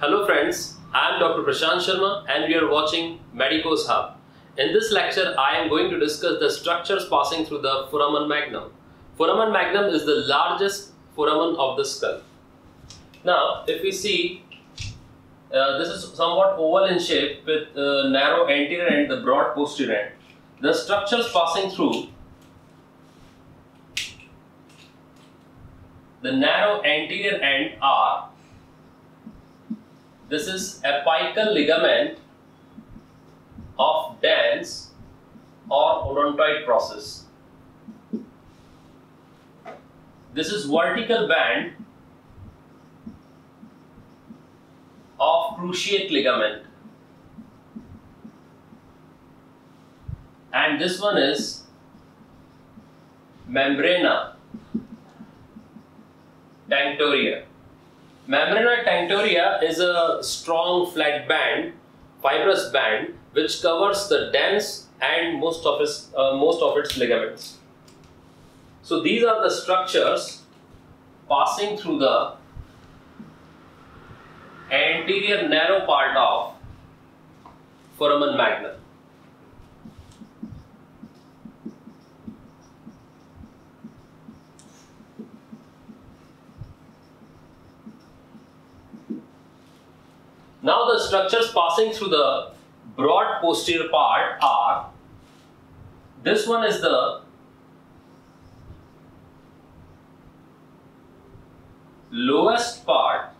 friends, I am Dr. Prashant Sharma and we are watching Medicos Hub. In this lecture, I am going to discuss the structures passing through the foramen magnum. Foramen magnum is the largest foramen of the skull. Now, if we see, uh, this is somewhat oval in shape with uh, narrow anterior and the broad posterior end. The structures passing through the narrow anterior end are this is apical ligament of dens or odontoid process. This is vertical band of cruciate ligament. And this one is membrana tectoria. Membrana tectoria is a strong flat band, fibrous band, which covers the dens and most of its uh, most of its ligaments. So these are the structures passing through the anterior narrow part of foramen magnum. Now the structures passing through the broad posterior part are this one is the lowest part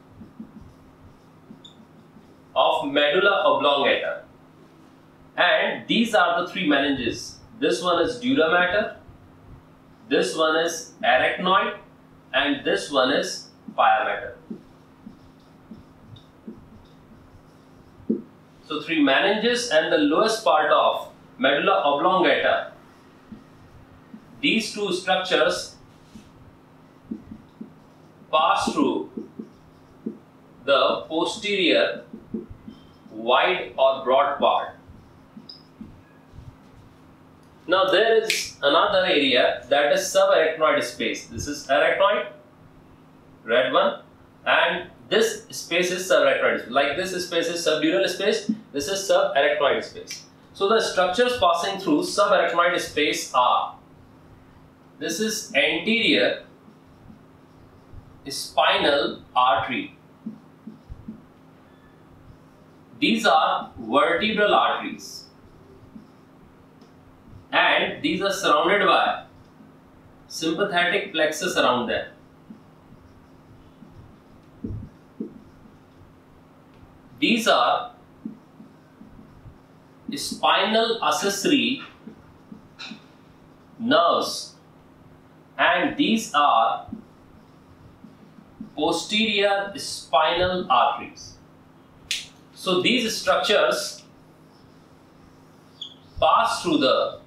of medulla oblongata. And these are the three meninges. This one is dura mater this one is arachnoid and this one is pia mater So three meninges and the lowest part of medulla oblongata. These two structures pass through the posterior wide or broad part. Now there is another area that is subarachnoid space. This is arachnoid, red one, and this space is subarachnoid. Like this space is subdural space, this is subarachnoid space. So the structures passing through subarachnoid space are this is anterior spinal artery. These are vertebral arteries and these are surrounded by sympathetic plexus around them. These are spinal accessory nerves and these are posterior spinal arteries. So these structures pass through the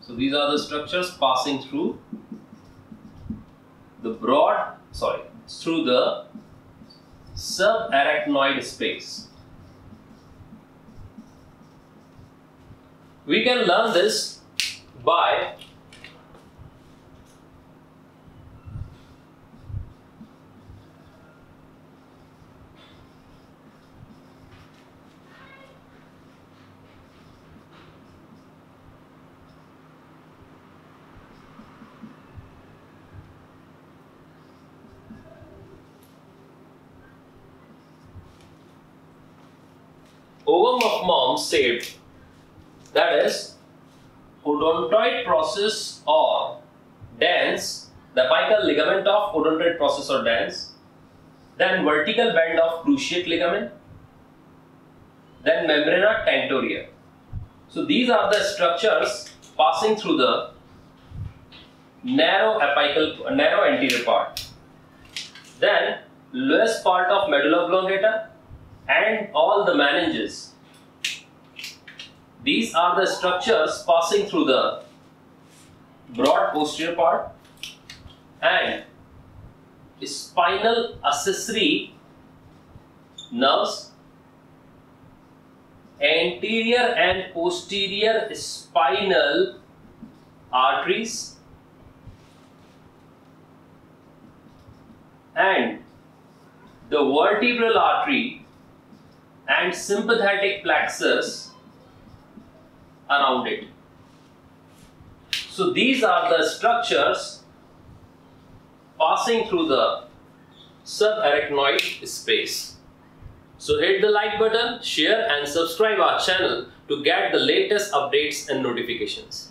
so these are the structures passing through the broad sorry through the subarachnoid space. We can learn this by of Mom's said that is odontoid process or dens, the apical ligament of odontoid process or dens, then vertical band of cruciate ligament, then membrana tectoria. So these are the structures passing through the narrow apical, narrow anterior part. Then lowest part of medulla oblongata and all the meninges. These are the structures passing through the broad posterior part and spinal accessory nerves, anterior and posterior spinal arteries and the vertebral artery and sympathetic plexus around it. So these are the structures passing through the subarachnoid space. So hit the like button, share and subscribe our channel to get the latest updates and notifications.